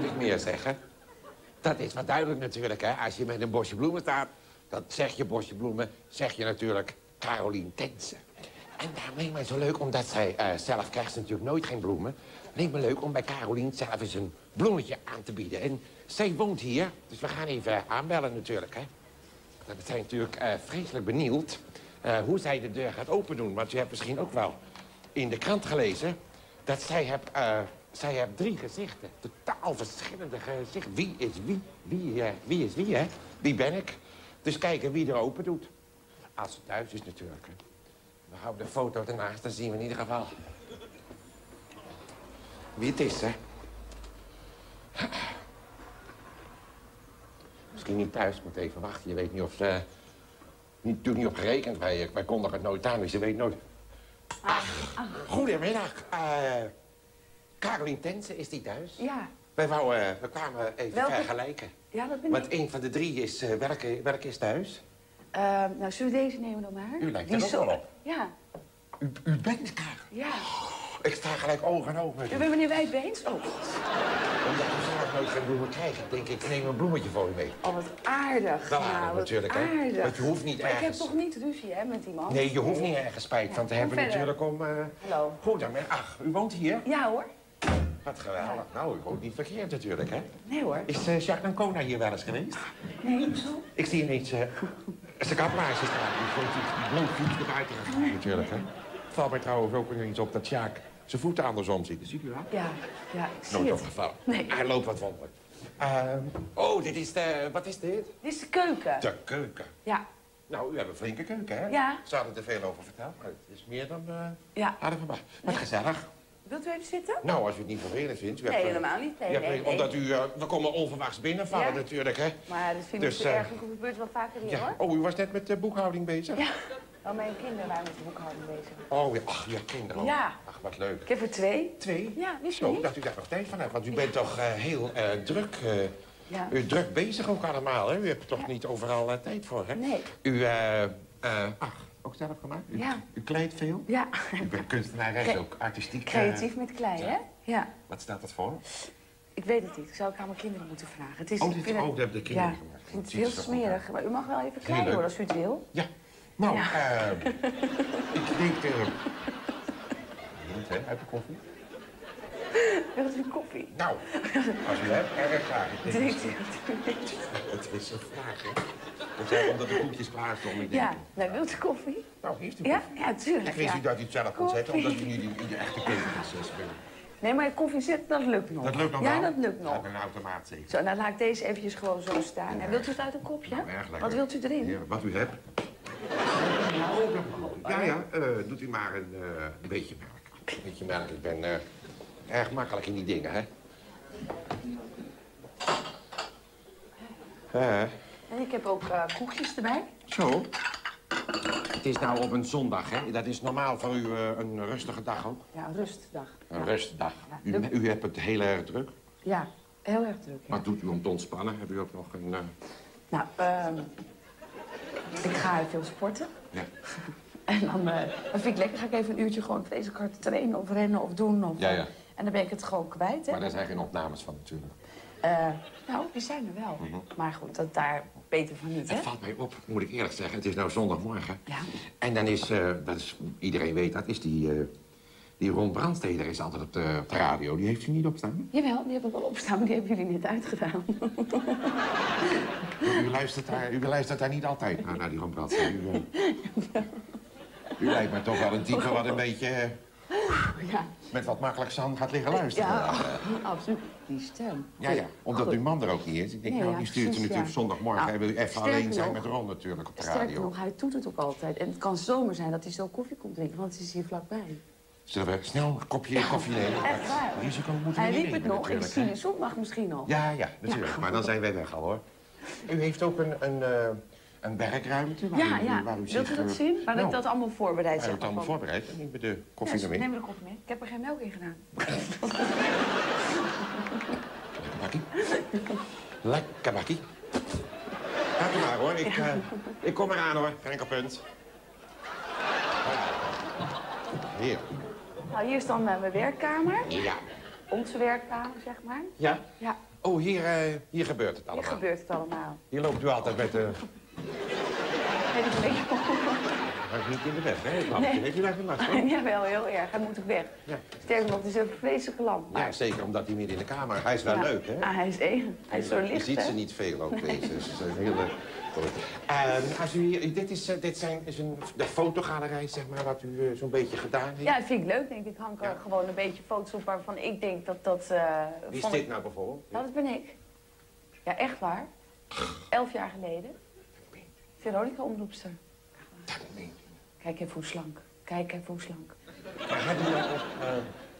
moet meer zeggen? Dat is wat duidelijk natuurlijk, hè. Als je met een bosje bloemen staat, dan zeg je bosje bloemen, zeg je natuurlijk Carolien Tense. En daarom leek mij zo leuk, omdat zij eh, zelf krijgt ze natuurlijk nooit geen bloemen. Leek me leuk om bij Carolien zelf eens een bloemetje aan te bieden. En zij woont hier, dus we gaan even aanbellen natuurlijk, hè. We zijn natuurlijk eh, vreselijk benieuwd eh, hoe zij de deur gaat open doen. Want u hebt misschien ook wel in de krant gelezen dat zij eh, zij heeft drie gezichten. Totaal verschillende gezichten. Wie is wie? Wie, eh, wie is wie, hè? Wie ben ik? Dus kijken wie er open doet. Als ze thuis is natuurlijk. Hè. We houden de foto ernaast, dan zien we in ieder geval wie het is, hè. Misschien niet thuis, moet even wachten. Je weet niet of ze... Niet, natuurlijk niet op gerekend. Wij, wij kondigen het nooit aan, dus je weet nooit... Goedemiddag. eh Carolien Tense, is die thuis? Ja, Wij wouden, eh, we kwamen even Welke- vergelijken. ja dat ben Want ik. een van de drie is, eh, welke, welke is thuis? Eh, nou, zullen we deze nemen dan maar? U lijkt Die er ook zo- wel op. Ja, U, u bent Karel. ja. Ik sta gelijk oog in oog met U u. bent meneer Wijdbeens? Oh, Omdat u zelf nooit geen bloemen krijgt, denk ik, neem een bloemetje voor u mee. oh wat aardig. Dat nou, aardig natuurlijk, hè. aardig. Want je hoeft niet Maar ik heb ergens... toch niet ruzie, hè, met die man? Nee, je hoeft niet ergens spijt van te hebben natuurlijk om... eh Hallo. Goed, dan ben Ach, u woont hier? Ja hoor. Wat geweldig. Nou, u woont niet verkeerd natuurlijk, hè. Nee hoor. Is eh, Jacques Ancona hier wel eens geweest? Nee, zo. Ik zie ineens uh, zijn kaplaarzen staan. Die vond die blootvoet naar buiten gegaan natuurlijk, hè. Het valt mij trouwens ook ineens op dat Sjaak zijn voeten andersom ziet. Ziet u dat? Ja, ja, ik zie Nooit het. opgevallen. Nee. Hij loopt wat wonderlijk. Ehm, oh, dit is de... Wat is dit? Dit is de keuken. De keuken. Ja, Nou, u hebt een flinke keuken, hè? Ja. Ze hadden er veel over verteld, maar het is meer dan... eh ja. hadden verwacht. Wat gezellig. Wilt u even zitten? Nou, als u het niet vervelend vindt. U Nee, eh, helemaal niet. Nee. Omdat u... eh, we komen onverwachts binnenvallen Ja. natuurlijk, hè? Maar dat vind ik Dus, eh, erg. Dat gebeurt wel vaker hier, Ja. hoor. Oh, u was net met de boekhouding bezig? Ja. Oh, mijn kinderen waren met de boekhouding bezig. Oh, ja. Ach, ja, kinderen. Ja. Ach, wat leuk. Ik heb er twee. Twee? Ja, wist je Zo, niet? dat u daar nog tijd van hebt. Want u bent toch heel druk, Ja. u druk bezig ook allemaal, hè? U hebt er toch niet overal tijd voor, hè? Nee. U, eh, eh, ach, ook zelf gemaakt? U, Ja. U kleidt veel? Ja. U bent kunstenares Cre- ook, artistiek. eh, Creatief met klei, ja. hè? Ja. wat staat dat voor? Ik weet het niet. Ik zou ik aan mijn kinderen moeten vragen. Het is, Oh, ik dit- vind oh, het- dat hebben de kinderen ja, gemaakt. Ik vind het heel er smerig. Maar u mag wel even klein worden als u het wil. Ja. Nou, Ja. eh, ik denk... eh niet, hè, uit de koffie. Wilt u koffie? Nou, als u hebt, erg graag. Ik denk- Drinkt u alsjeblieft. Het is een vraag, hè? Dat zijn omdat de koekjes klaar stonden. ik denk. Ja, nou, wilt u koffie? Nou, heeft u Ja, koffie? ja, tuurlijk. Ik wist ja. niet dat u het zelf kon zetten, omdat u nu in de echte keuken is. spelen. Nee, maar koffie zetten, dat lukt nog. Dat lukt nog Ja, wel? dat lukt nog. Uit een automaat zeker. Zo, nou laat ik deze eventjes gewoon zo staan. En wilt u het uit een kopje? Nou, erg lekker. Wat wilt u erin? Ja, wat u hebt. Dat mag. Ja, ja, eh, doet u maar een, eh, een beetje melk. Een beetje melk. Ik ben eh, erg makkelijk in die dingen, hè? Eh, En ik heb ook eh, koekjes erbij. zo. Het is nou op een zondag, hè? Dat is normaal voor u eh, een rustige dag ook. Ja, een rustdag. Een Ja. rustdag. Ja, U, u hebt het heel erg druk. Ja, heel erg druk. Wat doet u om te ontspannen? Heb u ook nog een... eh, Nou, ehm, ik ga veel sporten. ja. En dan dat vind ik lekker. Ga ik even een uurtje gewoon vreselijk hard trainen of rennen of doen. Of, Ja, ja. En dan ben ik het gewoon kwijt. Hè? Maar daar zijn geen opnames van natuurlijk. Eh, nou, die zijn er wel. Maar goed, dat daar beter van niet, hè? Het valt mij op, moet ik eerlijk zeggen. Het is nou zondagmorgen. Ja. En dan is, eh, dat is, iedereen weet dat, is die, eh, die Ron Brandsteder is altijd op de, op de radio. Die heeft u niet opstaan. Jawel, die heb ik wel opstaan, maar die hebben jullie net uitgedaan. U luistert daar, u luistert daar niet altijd naar, naar die Ron Brandsteder. U, u lijkt me toch wel een type wat een beetje ja, met wat makkelijk zand gaat liggen luisteren. ja absoluut. Die stem. Ja, ja, omdat Goed. uw man er ook niet is. Ik denk, Nee, nou, die stuurt u precies, natuurlijk ja. zondagmorgen. Nou, Hij wil even alleen zijn nog- met Ron natuurlijk op de Sterker radio. nog, hij doet het ook altijd. En het kan zomaar zijn dat hij zo koffie komt drinken, want het is hier vlakbij. Zullen we snel een kopje koffie nemen? Echt waar. Risico moeten we Hij riep het nemen nog, ik natuurlijk, zie je zondag misschien nog. Ja, ja, natuurlijk. Maar dan zijn wij weg al, hoor. U heeft ook een, een, eh, een werkruimte waar Ja, u, ja. waar u Wilt zich... u dat eh, zien? Waar nou, ik dat allemaal voorbereid Hij zeg heeft het allemaal van- voorbereid. Dan neem we de Ja, koffie ermee. neem de koffie mee. Ik heb er geen melk in gedaan. Lekker bakkie. Lekker bakkie. Gaat u maar, hoor. Ik, eh, ik kom eraan, hoor. Geen enkel punt. Hier. Nou, hier is dan eh, mijn werkkamer. Ja. Onze werkkamer, zeg maar. Ja? Ja. Oh, hier, hier gebeurt het Hier allemaal. gebeurt het allemaal. Hier loopt u altijd met de... Nee, weet je Hij is niet in de weg, hè? lampje. Nee. Heeft u daar geen last van? Jawel, heel erg. Hij moet ook weg. Ja. Sterker nog, het is een vreselijke lamp. Ja, zeker omdat hij midden in de kamer... Hij is wel Ja. leuk, hè? Ah, hij is één. Hij is zo Je licht, ziet hè? ze niet veel ook, deze. Ze zijn heel leuk. En als u hier, dit is, eh, dit zijn, is een, de fotogalerij, zeg maar, wat u eh, zo'n beetje gedaan heeft. Ja, dat vind ik leuk, denk ik. Ik hang er Ja. gewoon een beetje foto's op waarvan ik denk dat dat... Wie is dit nou bijvoorbeeld? Nou, dat ben ik. Ja, echt waar. Elf jaar geleden. Veronica Omroepster. Dat meen je. Kijk even hoe slank. Kijk even hoe slank. Maar heb u daar ook, eh,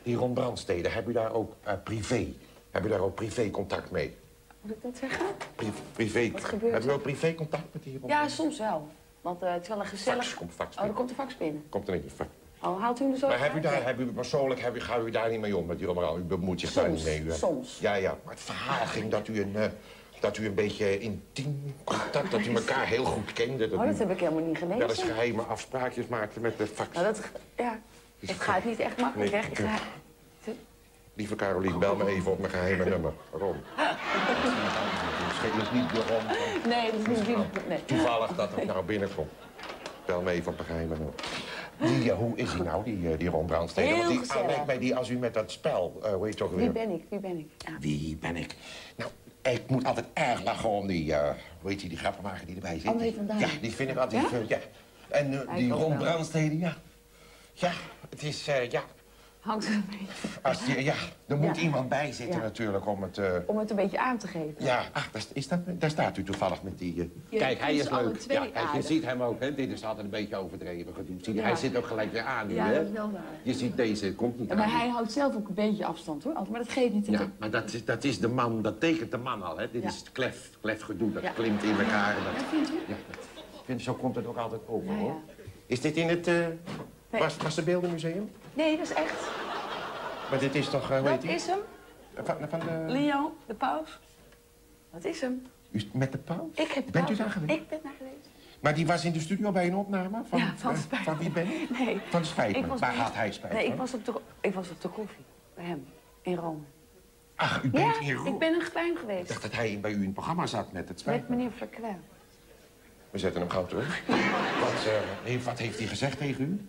die Ron Brandstede, heb u daar ook eh, privé, heb u daar ook privé contact mee? Moet ik dat zeggen? Pri- privé, Wat gebeurt Heb u er? ook privé contact met die Ron Ja, soms wel. Want eh, het is wel een gezellig... Fax, komt fax Oh, er komt een fax binnen. Komt er niet van. Oh, haalt u hem er zo Maar heb u daar, heb u persoonlijk, heb u, gaat u daar niet mee om met die Ron? U bemoeit zich daar Soms, niet mee? soms. Ja, ja. Maar het verhaal ging dat u een, eh, dat u een beetje intiem contact, dat u elkaar heel goed kende. Dat Oh, dat u heb ik helemaal niet wel eens gelezen. geheime afspraakjes maakte met de fax. Nou, dat... Ja. Het gaat niet echt makkelijk Nee. weg. Ik ga... Lieve Carolien, bel me even op mijn geheime nummer. Ron. Misschien is niet de Ron. Nee, dat is niet... Nee. Toevallig dat het nou binnenkomt. Bel me even op mijn geheime nummer. Die, eh, hoe is hij nou, die, eh, die Ron Brandstede? Heel Want die, gezellig. lijkt mij die als u met dat spel, hoe heet het toch Wie weer? ben ik? Wie ben ik? Ja. Wie ben ik? Nou, ik moet altijd erg lachen om die, eh hoe heet die, die grappenmaker die erbij zit. André van Duin. Ja, die vind ik altijd, Ja? ja. En eh, die Ron wel. Brandstede, ja. Ja, het is, eh, ja, Hangt er een beetje... als die, ja, er moet Ja. iemand bij zitten Ja. natuurlijk om het... eh, Om het een beetje aan te geven. Ja, ach, daar, is dat, daar staat u toevallig met die... eh, Je Kijk, hij is leuk. twee Ja, kijk, je ziet hem ook, hè. Dit is altijd een beetje overdreven gedoe. Zie je, Ja. Hij zit ook gelijk weer aan nu, Ja, hè. dat is wel waar. Je ziet deze, komt niet Ja, maar aan. hij houdt zelf ook een beetje afstand hoor. altijd, Maar dat geeft niet. Ja, maar dat is, dat is de man, dat tekent de man al, hè. Dit Ja. is het klef, klef gedoe, dat Ja. klimt in elkaar. Dat, Ja, vindt u? ja, dat, ik vind, zo komt het ook altijd over, Ja, hoor. ja. Is dit in het uh, Nee. Was, Wassenbeeldenmuseum? Nee, dat is echt. Maar dit is toch, eh, hoe heet die? is hem. Van, van de... Leo, de paus. Dat is hem. U- Met de paus? Ik heb de Bent u daar geweest? Ik ben daar geweest. Maar die was in de studio bij een opname? Van, ja, van eh, spijt. van wie ben je? Nee. Van spijt Ik was Waar bij- had hij spijt Nee, ik was, op de, ik was op de koffie. Bij hem. In Rome. Ach, u bent Ja, in Rome. ik ben een Ik geweest. dacht dat hij bij u in het programma zat met het spijt. Met meneer Verkruijl. We zetten hem gauw terug. wat, eh, wat heeft hij gezegd tegen u?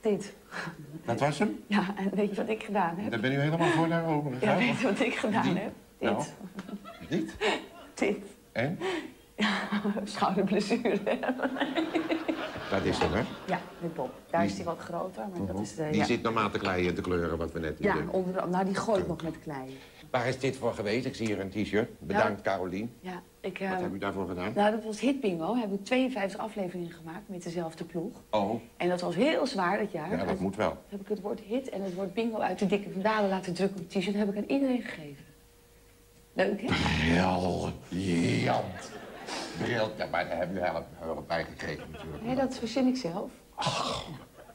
Dit. Dat was hem? Ja, en weet je wat ik gedaan heb? Dan ben u helemaal voor naar Rome Ja, weet je wat ik gedaan Die? heb? Dit. Nou. Niet? Dit. En? Schouderblessure. Dat is hem, hè? ja, met Bob. Daar is hij wat groter, maar dat is de... Die ja. zit normaal te kleien en te kleuren, wat we net Ja, doen. onder de, nou die gooit nog met klei. Waar is dit voor geweest? Ik zie hier een t-shirt. Bedankt, Carolien. Ja, ik... eh, Wat heb u daarvoor gedaan? nou, dat was Hit Bingo. Hebben we 52 afleveringen gemaakt met dezelfde ploeg. Oh, En dat was heel zwaar dat jaar. ja, dat moet wel. heb ik het woord hit en het woord bingo uit de dikke vandalen laten drukken op het t-shirt. heb ik aan iedereen gegeven. Leuk, hè? Briljant. Briljant. Ja, maar daar hebben u help, hulp bij gekregen natuurlijk. Nee, dat verzin ik zelf.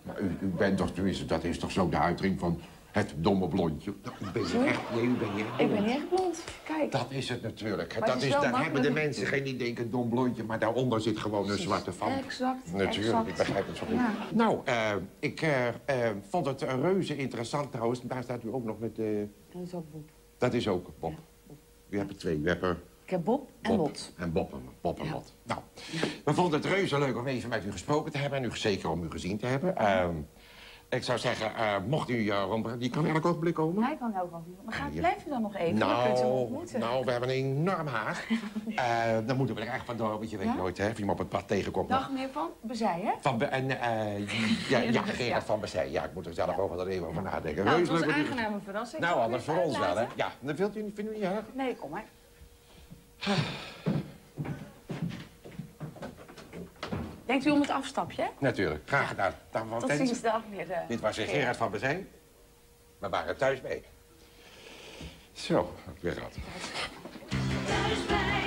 Maar u, u bent toch, dat is toch zo de uitdrukking van het domme blondje. Nou, u bent Sorry? echt, nee, u bent niet echt Ik ben niet echt blond. Kijk. Dat is het natuurlijk. Maar het dat is daar hebben de mensen geen idee, een dom blondje, maar daaronder zit gewoon een zwarte van. Exact, Natuurlijk, exact. ik begrijp het zo goed. Ja. Nou, eh, ik eh, eh, vond het reuze interessant trouwens. Daar staat u ook nog met... eh, Dat is ook Bob. dat is ook Bob. U hebt er twee. U hebt er Ik heb Bob en Bob Lot. En Bob en, Bob en Ja. Lot. Nou, we vonden het reuze leuk om even met u gesproken te hebben... en u zeker om u gezien te hebben. Ik zou zeggen, eh, mocht u... uh, rond, die kan elk ogenblik komen. Hij kan ook wel doen. Maar gaat, blijf je dan nog even? Dan Nou, ontmoeten. nou, we hebben een enorm haag. Eh, dan moeten we er echt vandoor, want je weet Ja? nooit hè, of je op het pad tegenkomt. Dag meneer Van Bezij, hè? Van Be en, ja, ja. Gerard van Bezij. Ja, ik moet er zelf over dat even over nadenken. Nou, het was een aangename verrassing. Nou, anders voor ons wel, hè? Ja, dat vindt u, niet- vindt u niet erg? Nee, kom maar. Denkt u om het afstapje? Natuurlijk, graag gedaan. Dan van Tot ziens, dag meneer. eh, Dit was Gerard van Bezijn. We waren thuis bij. Zo, weer gehad. Thuis bij